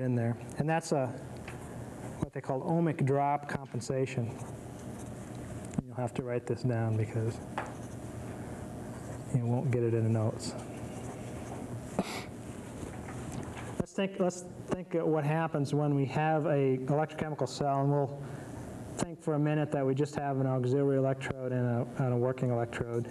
in there. And that's a, what they call ohmic drop compensation. You'll have to write this down because you won't get it in the notes. Let's think, let's think what happens when we have a electrochemical cell, and we'll think for a minute that we just have an auxiliary electrode and a, and a working electrode.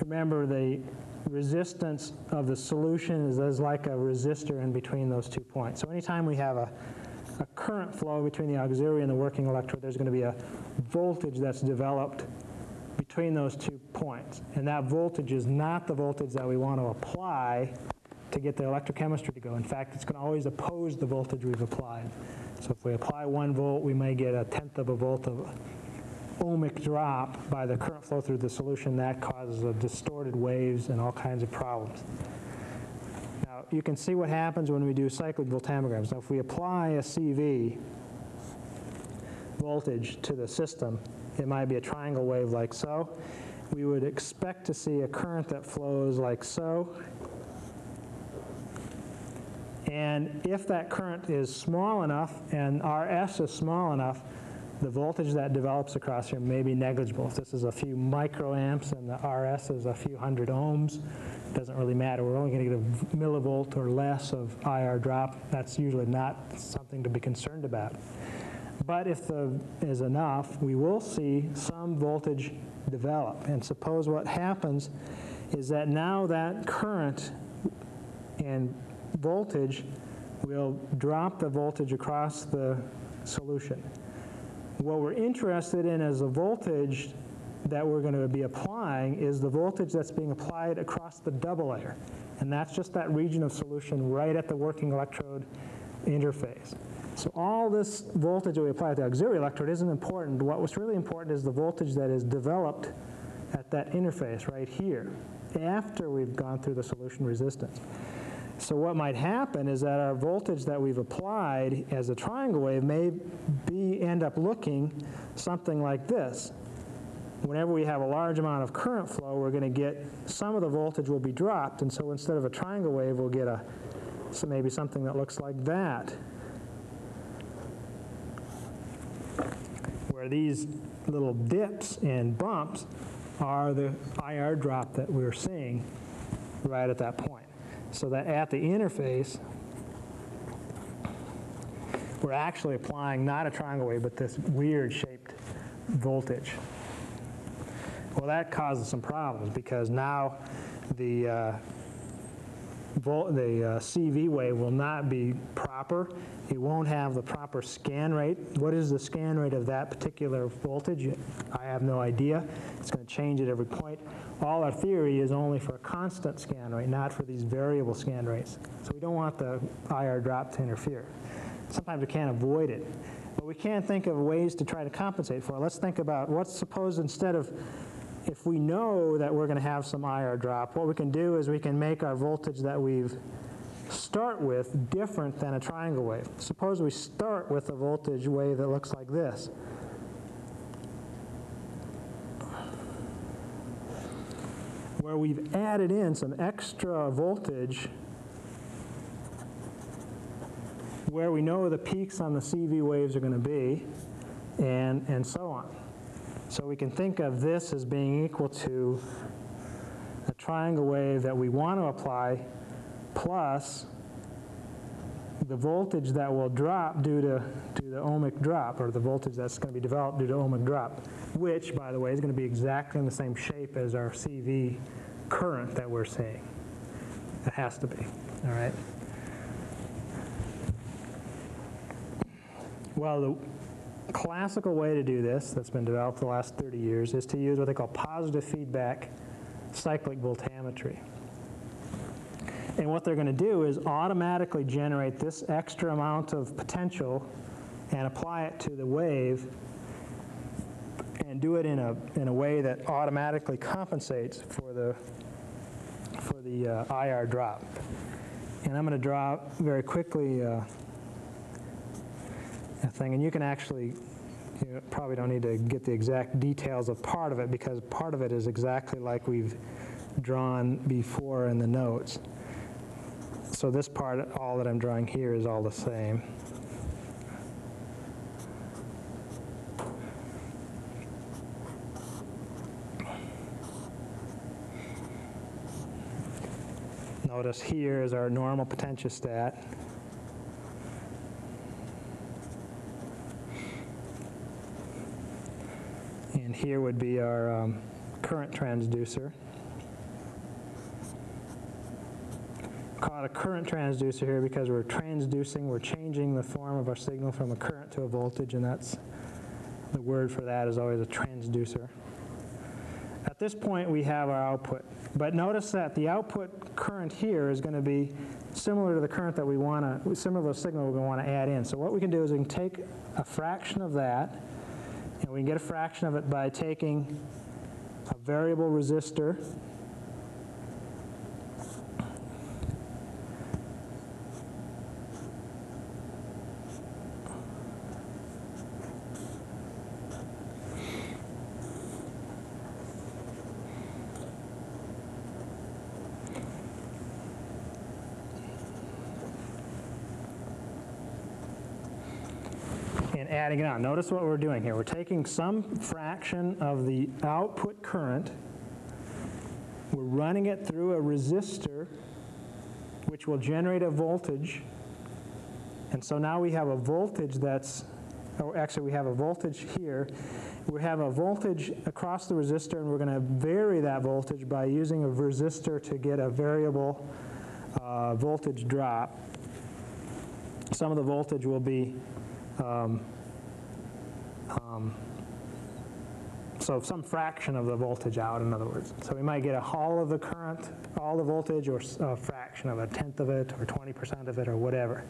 Remember, the resistance of the solution is, like a resistor in between those two points. So anytime we have a, a current flow between the auxiliary and the working electrode, there's going to be a voltage that's developed between those two points. And that voltage is not the voltage that we want to apply to get the electrochemistry to go. In fact, it's going to always oppose the voltage we've applied. So if we apply one volt, we may get a tenth of a volt of ohmic drop by the current flow through the solution. That causes a distorted waves and all kinds of problems. Now, you can see what happens when we do cyclic voltammograms. Now, if we apply a CV voltage to the system, it might be a triangle wave like so. We would expect to see a current that flows like so. And if that current is small enough and RS is small enough, the voltage that develops across here may be negligible. If this is a few microamps and the RS is a few hundred ohms, it doesn't really matter. We're only going to get a millivolt or less of IR drop. That's usually not something to be concerned about. But if there is enough, we will see some voltage develop. And suppose what happens is that now that current and voltage will drop the voltage across the solution. What we're interested in as the voltage that we're going to be applying is the voltage that's being applied across the double layer. And that's just that region of solution right at the working electrode interface. So all this voltage that we apply at the auxiliary electrode isn't important. What was really important is the voltage that is developed at that interface right here after we've gone through the solution resistance. So what might happen is that our voltage that we've applied as a triangle wave may be end up looking something like this. Whenever we have a large amount of current flow, we're going to get some of the voltage will be dropped, and so instead of a triangle wave, we'll get a so maybe something that looks like that. Where these little dips and bumps are the IR drop that we're seeing right at that point so that at the interface, we're actually applying not a triangle wave, but this weird shaped voltage. Well, that causes some problems because now the, uh, the uh, CV wave will not be proper. It won't have the proper scan rate. What is the scan rate of that particular voltage? I have no idea. It's going to change at every point. All our theory is only for a constant scan rate, not for these variable scan rates. So we don't want the IR drop to interfere. Sometimes we can't avoid it. But we can think of ways to try to compensate for it. Let's think about what's suppose instead of if we know that we're going to have some IR drop, what we can do is we can make our voltage that we've start with different than a triangle wave. Suppose we start with a voltage wave that looks like this. Where we've added in some extra voltage where we know the peaks on the CV waves are going to be, and, and so on. So we can think of this as being equal to a triangle wave that we want to apply plus the voltage that will drop due to, to the ohmic drop, or the voltage that's going to be developed due to ohmic drop, which, by the way, is going to be exactly in the same shape as our CV current that we're seeing. It has to be, all right? Well, the classical way to do this that's been developed the last 30 years is to use what they call positive feedback cyclic voltammetry. And what they're going to do is automatically generate this extra amount of potential and apply it to the wave and do it in a, in a way that automatically compensates for the, for the uh, IR drop. And I'm going to draw very quickly uh, a thing, and you can actually you probably don't need to get the exact details of part of it because part of it is exactly like we've drawn before in the notes. so this part, all that I'm drawing here is all the same. Notice here is our normal potentiostat. And here would be our um, current transducer. Call it a current transducer here because we're transducing, we're changing the form of our signal from a current to a voltage, and that's, the word for that is always a transducer. At this point, we have our output. But notice that the output current here is going to be similar to the current that we want to, similar to the signal we want to add in. So what we can do is we can take a fraction of that, and we can get a fraction of it by taking a variable resistor adding it on. Notice what we're doing here. We're taking some fraction of the output current, we're running it through a resistor, which will generate a voltage. And so now we have a voltage that's, or actually we have a voltage here. We have a voltage across the resistor, and we're going to vary that voltage by using a resistor to get a variable uh, voltage drop. Some of the voltage will be um, um, so some fraction of the voltage out, in other words. So we might get a all of the current, all the voltage, or a fraction of a tenth of it, or 20% of it, or whatever.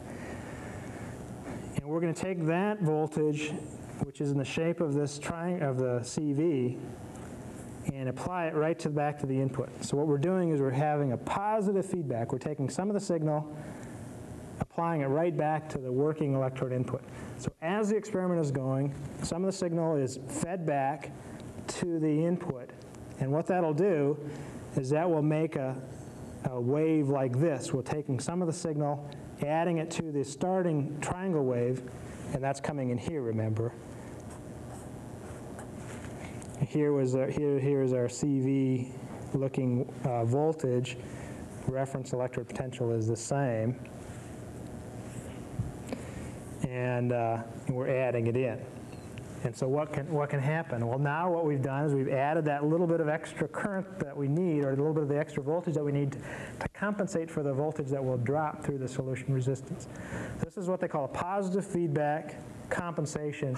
And we're going to take that voltage, which is in the shape of this triangle of the CV, and apply it right to the back to the input. So what we're doing is we're having a positive feedback. We're taking some of the signal, applying it right back to the working electrode input. So as the experiment is going, some of the signal is fed back to the input. And what that'll do is that will make a, a wave like this. We're taking some of the signal, adding it to the starting triangle wave, and that's coming in here, remember. Here was our, here, here is our CV looking uh, voltage. Reference electrode potential is the same and, uh, we're adding it in. And so what can, what can happen? Well, now what we've done is we've added that little bit of extra current that we need, or a little bit of the extra voltage that we need to, to compensate for the voltage that will drop through the solution resistance. This is what they call a positive feedback compensation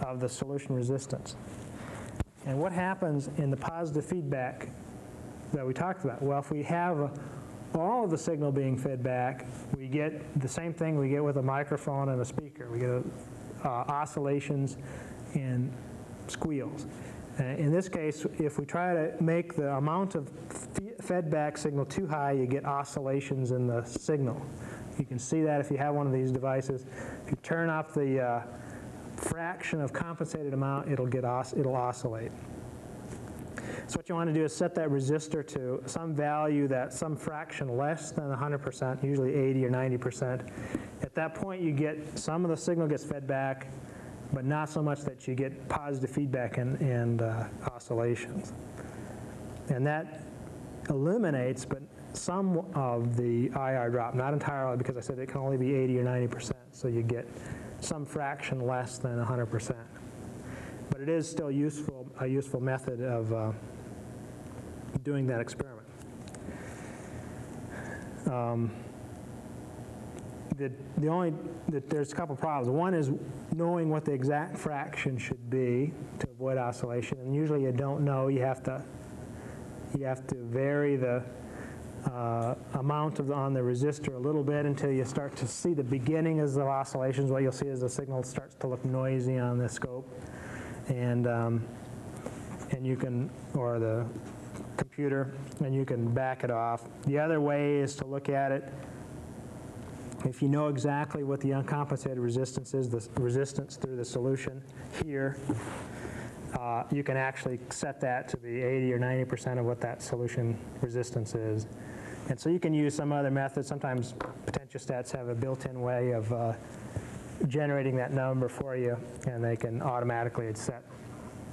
of the solution resistance. And what happens in the positive feedback that we talked about? Well, if we have all of the signal being fed back, we get the same thing we get with a microphone and a speaker. We get uh, oscillations and squeals. Uh, in this case, if we try to make the amount of fe- fed back signal too high, you get oscillations in the signal. You can see that if you have one of these devices. If you turn off the uh, fraction of compensated amount, it'll get os- it'll oscillate. So what you want to do is set that resistor to some value that some fraction less than 100%, usually 80 or 90%. At that point, you get some of the signal gets fed back, but not so much that you get positive feedback and, and uh, oscillations. And that eliminates, but some of the IR drop, not entirely, because I said it can only be 80 or 90%, so you get some fraction less than 100%. But it is still useful, a useful method of uh, doing that experiment. Um, the, the only, the, there's a couple problems. One is knowing what the exact fraction should be to avoid oscillation, and usually you don't know. You have to, you have to vary the uh, amount of the, on the resistor a little bit until you start to see the beginnings of the oscillations. What you'll see is the signal starts to look noisy on the scope, and um, and you can, or the computer, and you can back it off. The other way is to look at it. If you know exactly what the uncompensated resistance is, the resistance through the solution here, uh, you can actually set that to be 80 or 90% of what that solution resistance is. And so you can use some other method. Sometimes potentiostats have a built-in way of uh, generating that number for you, and they can automatically set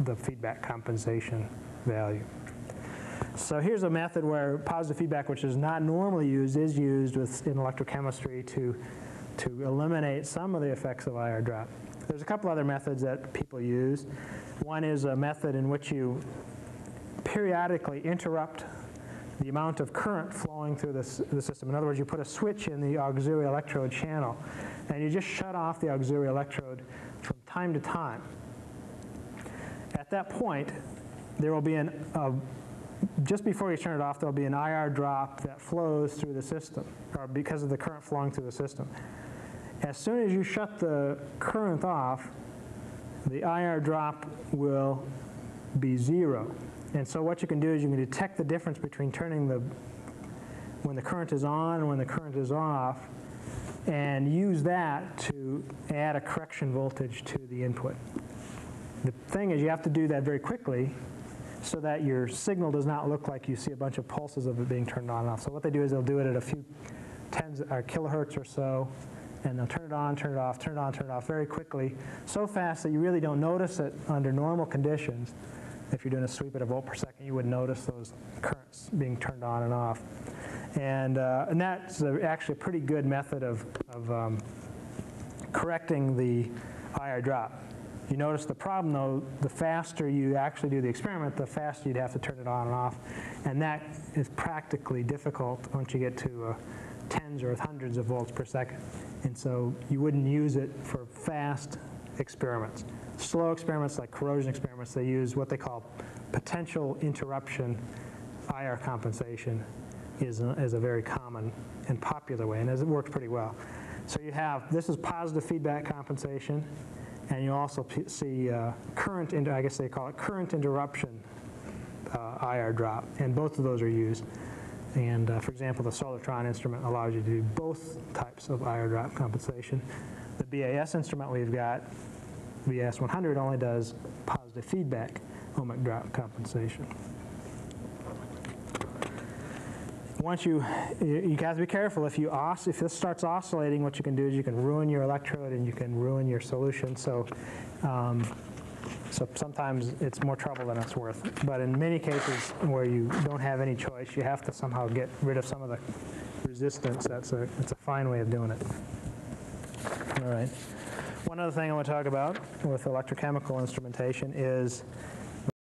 the feedback compensation value. So here's a method where positive feedback, which is not normally used, is used with, in electrochemistry to, to eliminate some of the effects of IR drop. There's a couple other methods that people use. One is a method in which you periodically interrupt the amount of current flowing through this, the system. In other words, you put a switch in the auxiliary electrode channel, and you just shut off the auxiliary electrode from time to time. At that point, there will be an, uh, just before you turn it off, there'll be an IR drop that flows through the system, or because of the current flowing through the system. As soon as you shut the current off, the IR drop will be zero. And so what you can do is you can detect the difference between turning the, when the current is on and when the current is off, and use that to add a correction voltage to the input. The thing is you have to do that very quickly so that your signal does not look like you see a bunch of pulses of it being turned on and off. So what they do is they'll do it at a few tens or kilohertz or so, and they'll turn it on, turn it off, turn it on, turn it off very quickly, so fast that you really don't notice it under normal conditions. If you're doing a sweep at a volt per second, you would notice those currents being turned on and off. And, uh, and that's a, actually a pretty good method of, of um, correcting the IR drop. You notice the problem, though, the faster you actually do the experiment, the faster you'd have to turn it on and off. And that is practically difficult once you get to uh, tens or hundreds of volts per second. And so you wouldn't use it for fast experiments. Slow experiments like corrosion experiments, they use what they call potential interruption IR compensation is a, is a very common and popular way, and it works pretty well. So you have, this is positive feedback compensation, and you also see uh, current, inter- I guess they call it current interruption uh, IR drop, and both of those are used. And uh, for example, the Solartron instrument allows you to do both types of IR drop compensation. The BAS instrument we've got, BAS 100, only does positive feedback ohmic drop compensation. Once you, you have to be careful. If you os- if this starts oscillating, what you can do is you can ruin your electrode and you can ruin your solution. So, um, so sometimes it's more trouble than it's worth. But in many cases where you don't have any choice, you have to somehow get rid of some of the resistance. That's a that's a fine way of doing it. All right. One other thing I want to talk about with electrochemical instrumentation is